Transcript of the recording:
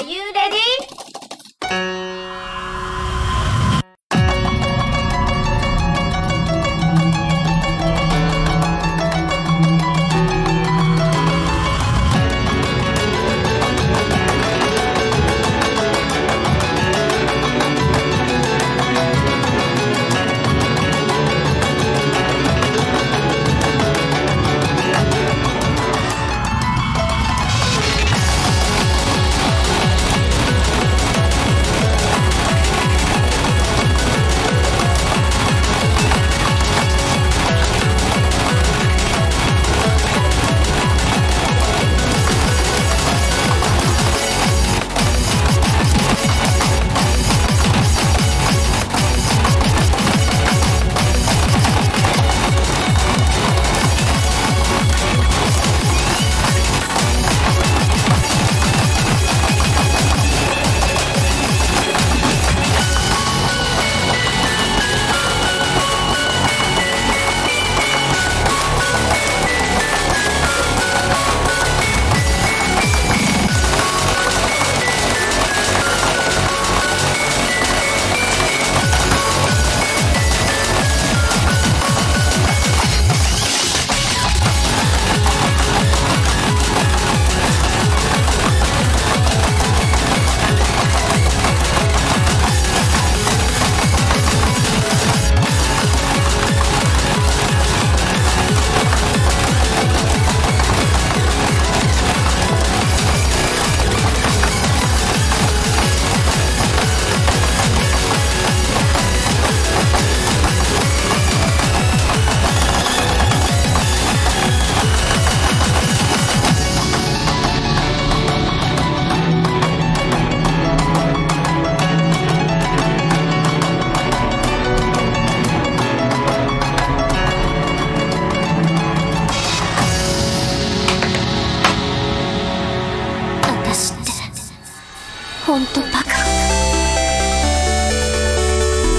ゆレディ本当バカ。